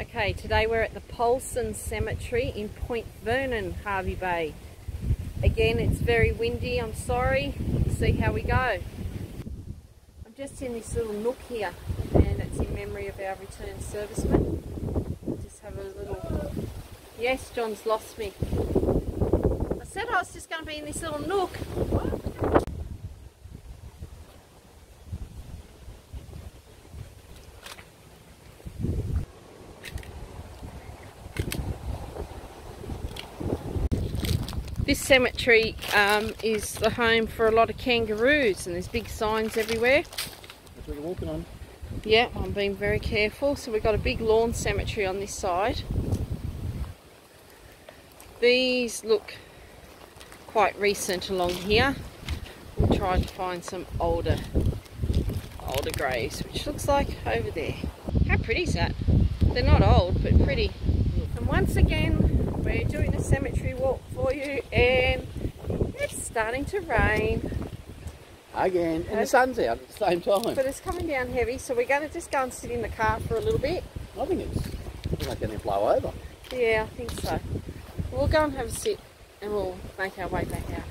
Okay, today we're at the Polson Cemetery in Point Vernon, Hervey Bay. Again, it's very windy, I'm sorry. see how we go. I'm just in this little nook here and it's in memory of our returned servicemen. Just have a little... Yes, John's lost me. I said I was just going to be in this little nook. Cemetery um, is the home for a lot of kangaroos and there's big signs everywhere. That's what you're walking on. Yeah, I'm being very careful. So we've got a big lawn cemetery on this side. These look quite recent along here. We'll try to find some older older graves, which looks like over there. How pretty is that? They're not old, but pretty. And once again, we're doing a cemetery walk for you and it's starting to rain. Again, and the sun's out at the same time. But it's coming down heavy, so we're going to just go and sit in the car for a little bit. I think it's, it's not going to blow over. Yeah, I think so. We'll go and have a sit and we'll make our way back out.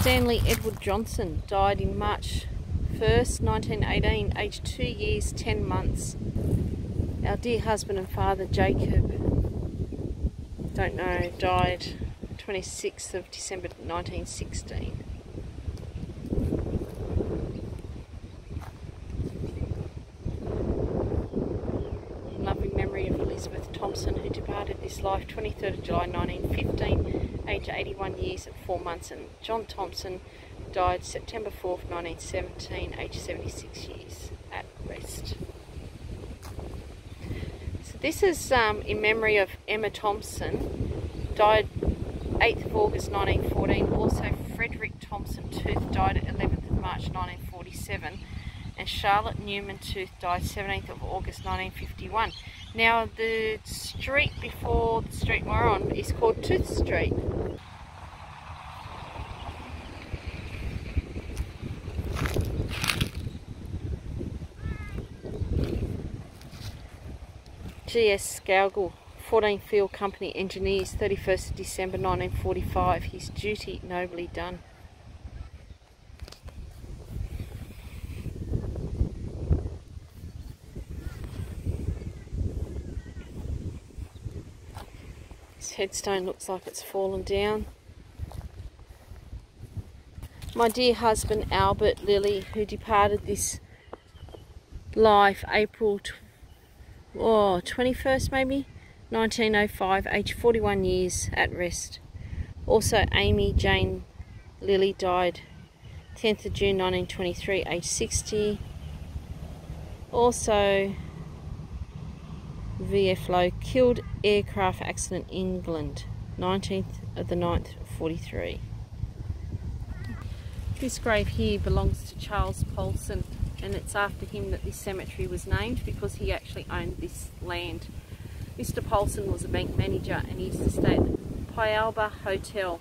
Stanley Edward Johnson died in March 1st, 1918, aged 2 years, 10 months. Our dear husband and father, Jacob, don't know, died 26th of December 1916. Loving memory of Elizabeth Thompson, who departed this life 23rd of July 1915, aged 81 years and 4 months, and John Thompson died September 4th, 1917, aged 76 years at rest. This is um, in memory of Emma Thompson, died 8th of August 1914. Also Frederick Thompson Tooth died 11th of March 1947. And Charlotte Newman Tooth died 17th of August 1951. Now the street before the street we're on is called Tooth Street. G.S. Scougal, 14 Field Company Engineers, 31st December 1945. His duty nobly done. His headstone looks like it's fallen down. My dear husband Albert Lilly, who departed this life April oh, 21st maybe, 1905, age 41 years, at rest. Also, Amy Jane Lilly died 10th of June 1923, age 60. Also, VF Low killed aircraft accident England, 19th of the 9th, 43. This grave here belongs to Charles Polson and it's after him that this cemetery was named because he actually owned this land. Mr Polson was a bank manager and he used to stay at the Pialba Hotel.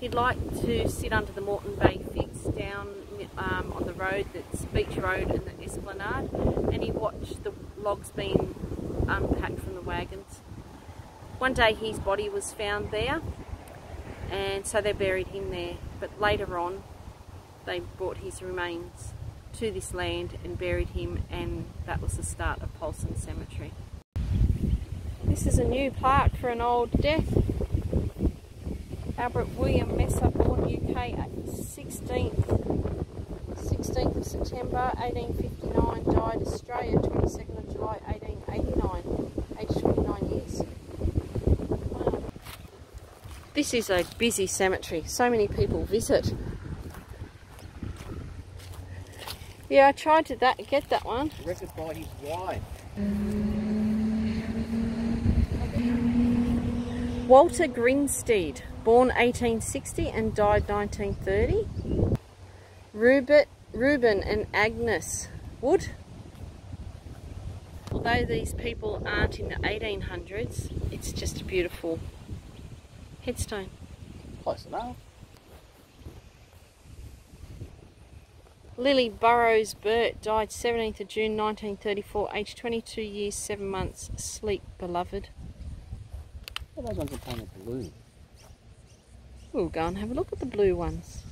He'd like to sit under the Moreton Bay Figs down um, on the road that's Beach Road and the Esplanade and he watched the logs being unpacked from the wagons. One day his body was found there and so they buried him there but later on they brought his remains to this land and buried him and that was the start of Polson Cemetery. This is a new plaque for an old death. Albert William Messer, born UK 16th, 16th of September 1859, died Australia 22nd of July 1889, aged 29 years. Wow. This is a busy cemetery, so many people visit. Yeah, I tried to that get that one. By his wife. Walter Grinstead, born 1860 and died 1930. Rupert, Reuben and Agnes Wood. Although these people aren't in the 1800s, it's just a beautiful headstone. Close enough. Lily Burrows Burt died 17th of June 1934, aged 22 years, 7 months. Sleep, beloved. Well, those ones are painted blue. We'll go and have a look at the blue ones.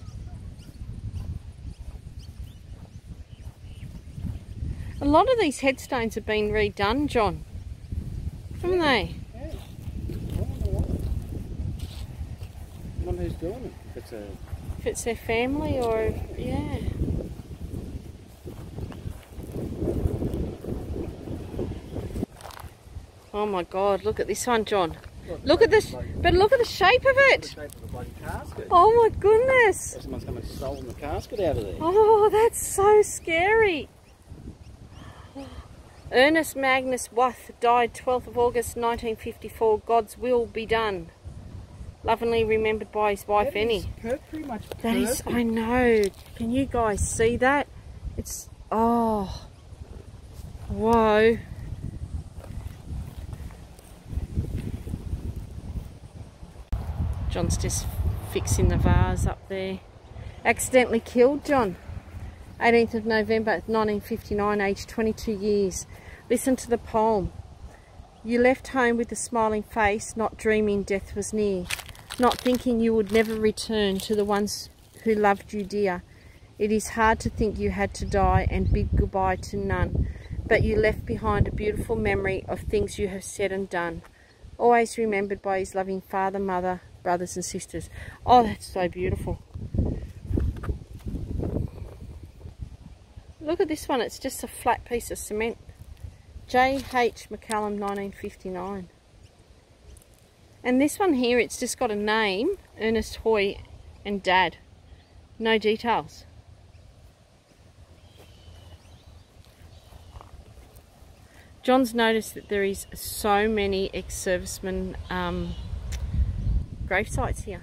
A lot of these headstones have been redone, John. Haven't they? Yeah. I wonder. I wonder who's doing it. If it's a If it's their family or, yeah. Oh my god, look at this one, John. Look at this, but look at the shape of it. shape of. Oh my goodness. Someone's come and stolen the casket out of there. Oh, that's so scary. Ernest Magnus Wath died 12th of August 1954. God's will be done. Lovingly remembered by his wife Annie. pretty much That is. I know. Can you guys see that? It's, oh, whoa. John's just fixing the vase up there. Accidentally killed John. 18th of November 1959, aged 22 years. Listen to the poem. You left home with a smiling face, not dreaming death was near, not thinking you would never return to the ones who loved you dear. It is hard to think you had to die and bid goodbye to none, but you left behind a beautiful memory of things you have said and done. Always remembered by his loving father, mother, brothers and sisters. Oh, that's so beautiful. Look at this one, it's just a flat piece of cement. J.H. McCallum, 1959. And this one here, it's just got a name, Ernest Hoy and Dad. No details. John's noticed that there is so many ex-servicemen um, grave sites here.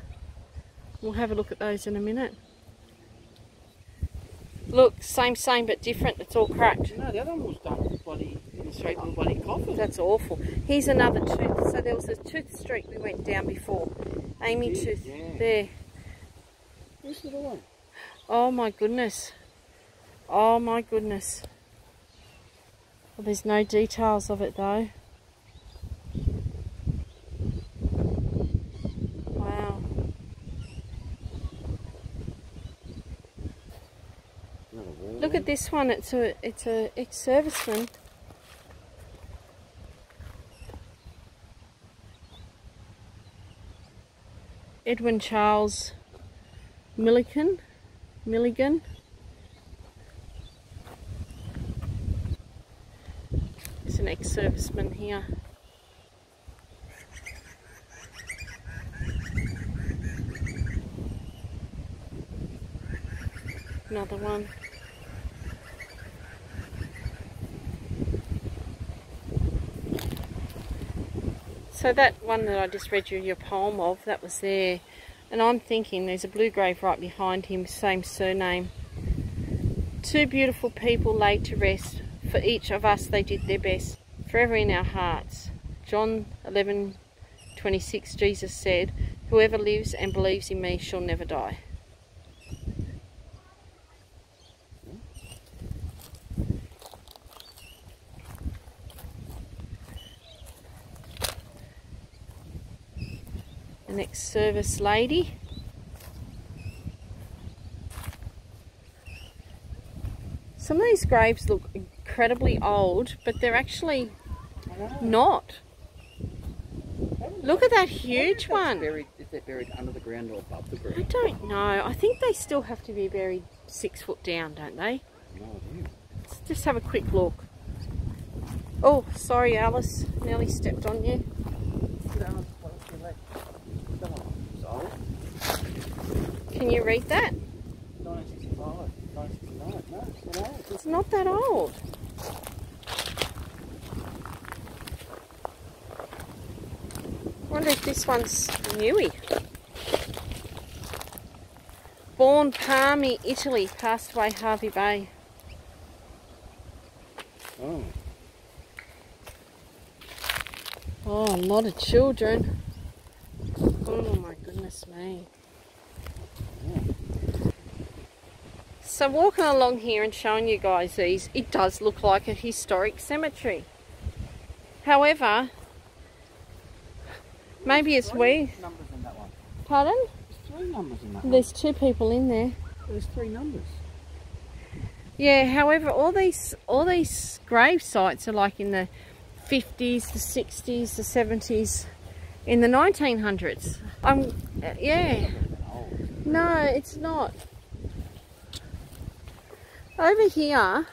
We'll have a look at those in a minute. Look, same, same, but different. It's all cracked. No, the other one was done with bloody in of a bloody coffin. That's awful. Here's another tooth. So there was a tooth street we went down before. Amy Yeah, tooth. yeah. There. This little one. Oh my goodness. Oh my goodness. Well, there's no details of it though. Wow. Another wall Look one. at this one. It's a it's a ex-serviceman. Edwin Charles Milligan. Milligan. There's an ex-serviceman here. Another one. So that one that I just read you your poem of, that was there. And I'm thinking there's a blue grave right behind him, same surname. Two beautiful people laid to rest. For each of us they did their best. Forever in our hearts. John 11, 26, Jesus said, Whoever lives and believes in me shall never die. An ex-service lady. Some of these graves look incredibly old, but they're actually not. Look at that I wonder if huge one. Buried, if they're buried under the ground or above the I don't know. I think they still have to be buried six foot down, don't they? No idea. Let's just have a quick look. Oh, sorry, Alice. Nearly stepped on you. So, Can you read that? 1965, 1969. No, it's not. It's not that old. wonder if this one's newy. Born Parmi, Italy, passed away Hervey Bay. Oh, Oh, a lot of children. Oh my goodness me. So walking along here and showing you guys these, it does look like a historic cemetery. However, maybe it's we. Numbers in that one. Pardon? There's three numbers in that one. There's two people in there. There's three numbers. Yeah, however, all these all these grave sites are like in the 50s, the 60s, the 70s, in the 1900s. I'm, uh, yeah. No, it's not. Over here,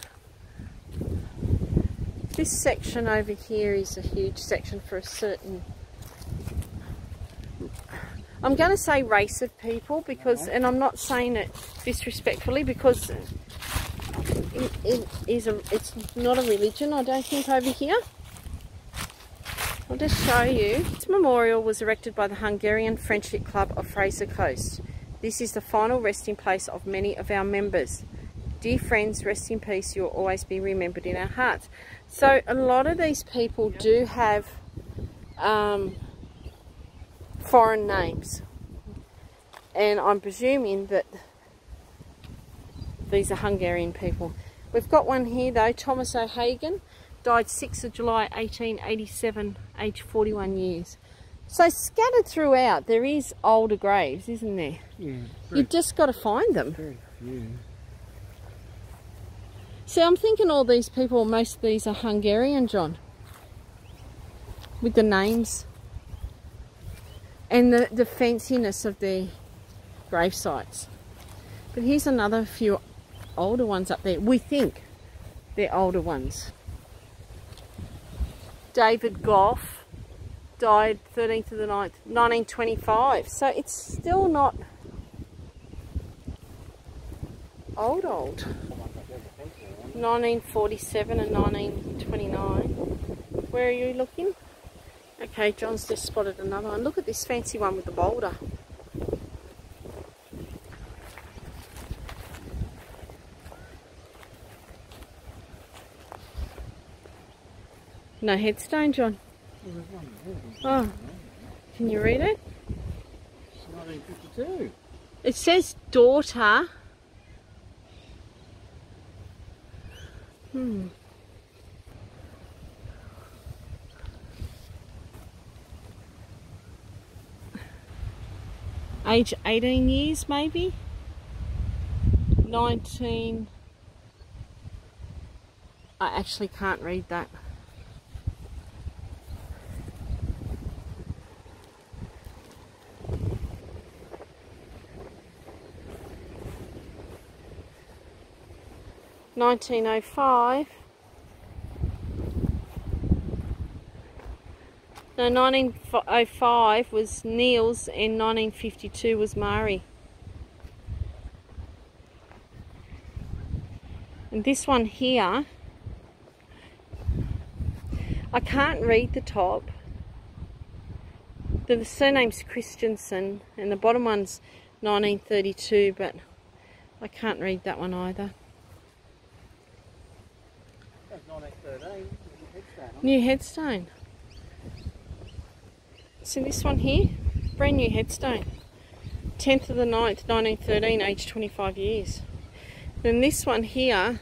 this section over here is a huge section for a certain, I'm going to say race of people because, and I'm not saying it disrespectfully because it, it is a, it's not a religion I don't think over here. I'll just show you. This memorial was erected by the Hungarian Friendship Club of Fraser Coast. This is the final resting place of many of our members. Dear friends, rest in peace. You'll always be remembered in our hearts. So a lot of these people do have um, foreign names. And I'm presuming that these are Hungarian people. We've got one here though, Thomas O'Hagan, died 6th of July 1887, aged 41 years. So scattered throughout, there is older graves, isn't there? Yeah. You've just got to find them. very few. See, I'm thinking all these people, most of these are Hungarian, John. With the names. And the, the fanciness of their grave sites. But here's another few older ones up there. We think they're older ones. David Goff died 13th of the 9th, 1925. So it's still not old, old. 1947 and 1929. Where are you looking? Okay, John's just spotted another one. Look at this fancy one with the boulder. No headstone, John. Oh, can you read it? It's 1952. It says daughter. Hmm. Age 18 years, maybe? 19. I actually can't read that. Nineteen oh five. No, 1905 was Niels and 1952 was Mari. And this one here, I can't read the top. The surname's Christensen and the bottom one's 1932, but I can't read that one either. That's 1913. Headstone. New headstone. See this one here? Brand new headstone. 10th of the 9th, 1913, age 25 years. Then this one here,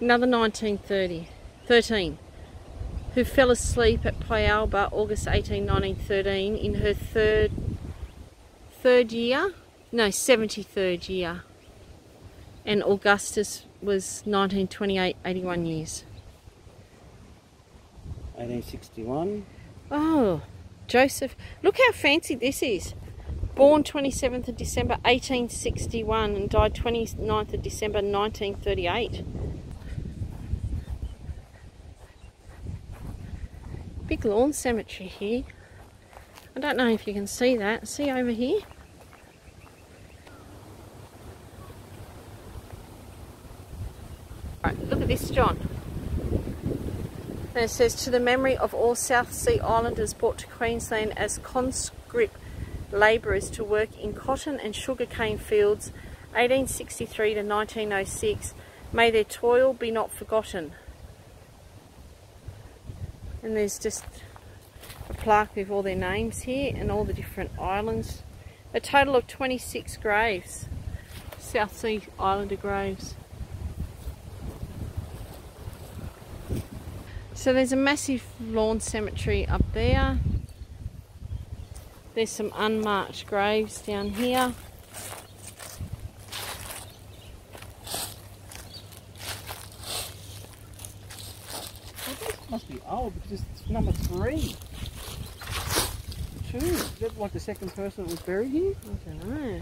another 1930, 13, who fell asleep at Pialba August 18, 1913 in her third, third year? No, 73rd year. And Augustus was 1928, 81 years. 1861. Oh, Joseph. Look how fancy this is. Born 27th of December 1861 and died 29th of December 1938. Big lawn cemetery here. I don't know if you can see that. See over here? Right, look at this, John. And it says, to the memory of all South Sea Islanders brought to Queensland as conscript labourers to work in cotton and sugarcane fields 1863 to 1906, may their toil be not forgotten. And there's just a plaque with all their names here and all the different islands. A total of 26 graves. South Sea Islander graves. So there's a massive lawn cemetery up there. There's some unmarked graves down here. This must be old because it's number three. Two. Is that like the second person that was buried here? I don't know.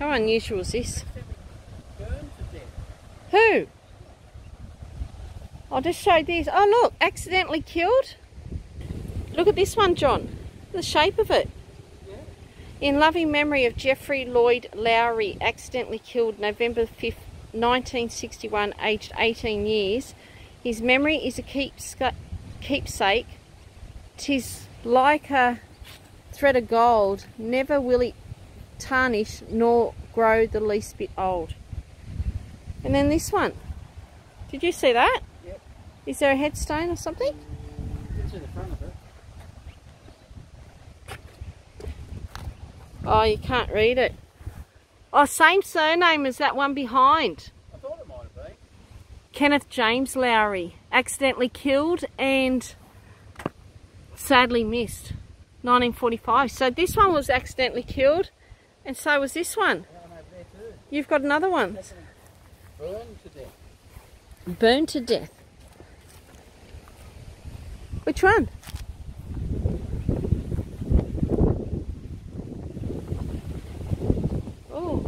How unusual is this? Burned to death. Who? I'll just show this. Oh look, accidentally killed. Look at this one, John. The shape of it. Yeah. In loving memory of Jeffrey Lloyd Lowry, accidentally killed November 5th, 1961, aged 18 years. His memory is a keepsake. Tis like a thread of gold, never will it tarnish nor grow the least bit old. And then this one. Did you see that? Yep. Is there a headstone or something? Didn't see the front of it. Oh, you can't read it. Oh, same surname as that one behind. I thought it might have been. Kenneth James Lowry, accidentally killed and sadly missed. 1945. So this one was accidentally killed, and so was this one. That one over there too. You've got another one. Burned to death. Burned to death. Which one? Oh,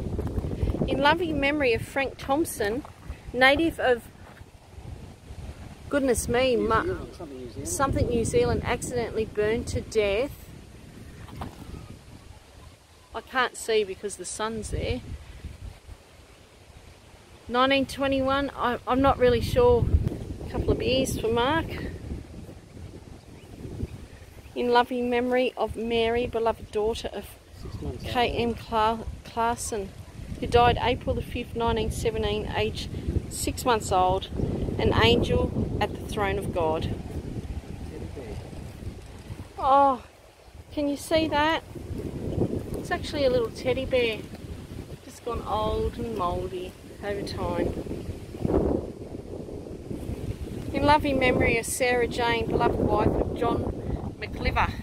in loving memory of Frank Thompson, native of goodness me, New Zealand, something New Zealand. something New Zealand accidentally burned to death. Can't see because the sun's there. 1921, I, I'm not really sure. A couple of beers for Mark. In loving memory of Mary, beloved daughter of Six months old. K.M. Cla- Clarson, who died April the 5th, 1917, aged six months old, an angel at the throne of God. Oh, can you see that? It's actually a little teddy bear. Just gone old and mouldy over time. In loving memory of Sarah Jane, beloved wife of John McLiver.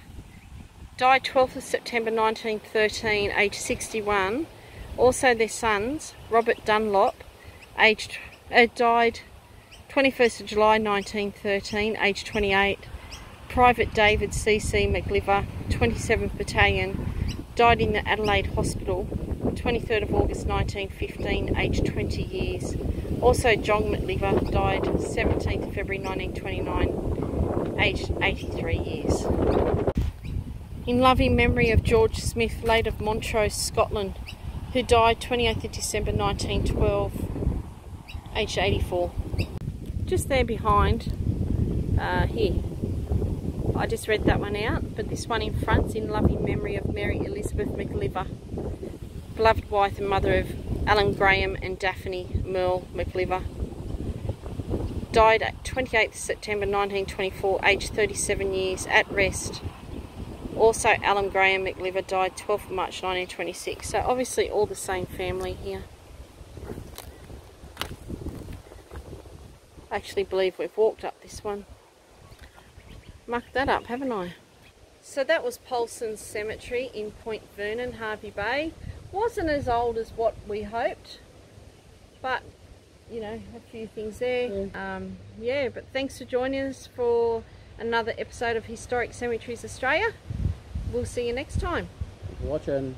Died 12th of September 1913, aged 61. Also their sons, Robert Dunlop, aged, uh, died 21st of July 1913, aged 28. Private David C.C. McLiver, 27th Battalion, died in the Adelaide Hospital, 23rd of August 1915, aged 20 years. Also, John McLiver died 17th of February 1929, aged 83 years. In loving memory of George Smith, late of Montrose, Scotland, who died 28th of December 1912, aged 84. Just there behind, uh, here. I just read that one out, but this one in front's in loving memory of Mary Elizabeth McLiver, beloved wife and mother of Alan Graham and Daphne Merle McLiver. Died at 28th September 1924, aged 37 years, at rest. Also, Alan Graham McLiver died 12th March 1926. So, obviously, all the same family here. I actually believe we've walked up this one. Mucked that up, haven't I? So that was Polson's Cemetery in Point Vernon, Hervey Bay. Wasn't as old as what we hoped, but you know, a few things there. Yeah. Um, yeah, but thanks for joining us for another episode of Historic Cemeteries Australia. We'll see you next time. Watching.